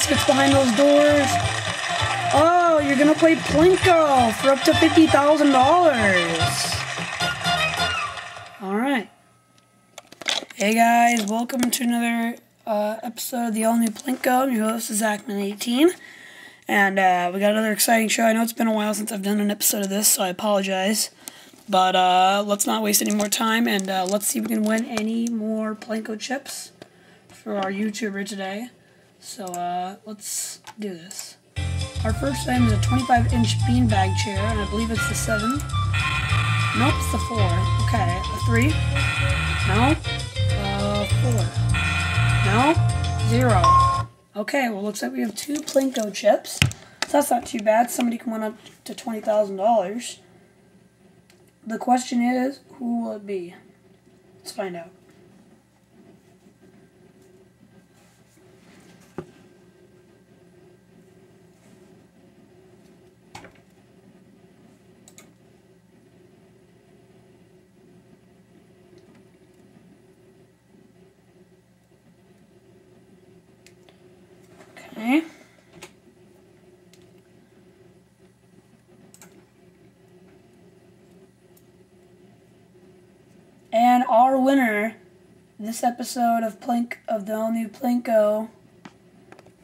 see behind those doors. Oh, you're gonna play Plinko for up to fifty thousand dollars. All right. Hey guys, welcome to another uh, episode of the all new Plinko. I'm your host is Zachman18, and uh, we got another exciting show. I know it's been a while since I've done an episode of this, so I apologize. But uh, let's not waste any more time, and uh, let's see if we can win any more Plinko chips for our YouTuber today. So uh, let's do this. Our first item is a 25 inch beanbag chair, and I believe it's the 7. Nope, it's the 4. Okay, a 3. No. Uh, 4. No. 0. Okay, well, looks like we have two Plinko chips. So that's not too bad. Somebody can win up to $20,000. The question is, who will it be? Let's find out. Okay. And our winner this episode of Plink of the all new Plinko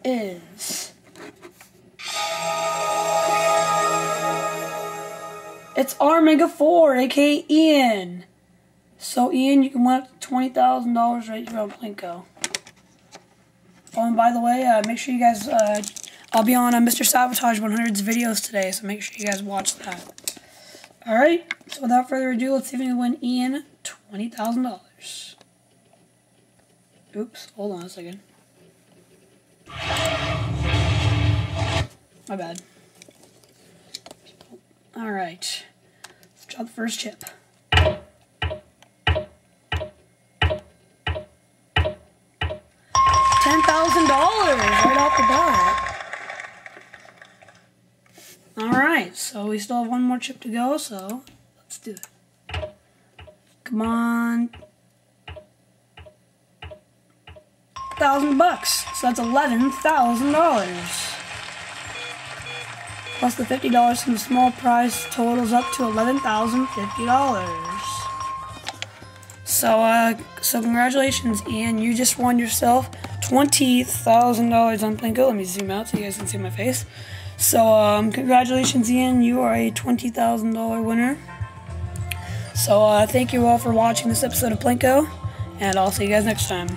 is It's our Mega 4, aka Ian. So Ian, you can win up to twenty thousand dollars right here on Plinko. Oh, and by the way, uh, make sure you guys, uh, I'll be on uh, Mr. Sabotage 100's videos today, so make sure you guys watch that. Alright, so without further ado, let's see if we can win Ian $20,000. Oops, hold on a second. My bad. Alright, let's drop the first chip. Ten thousand dollars right off the bat. All right, so we still have one more chip to go, so let's do it. Come on, thousand bucks. So that's eleven thousand dollars. Plus the fifty dollars from the small prize totals up to eleven thousand fifty dollars. So, uh, so congratulations, Ian. You just won yourself $20,000 on Plinko. Let me zoom out so you guys can see my face. So, um, congratulations, Ian. You are a $20,000 winner. So, uh, thank you all for watching this episode of Plinko, and I'll see you guys next time.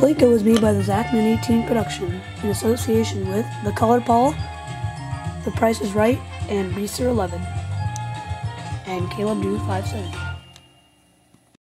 Plinko was made by the Zachman 18 production in association with The Color Paul, The Price is Right, and Reecer 11, and Caleb Do 57.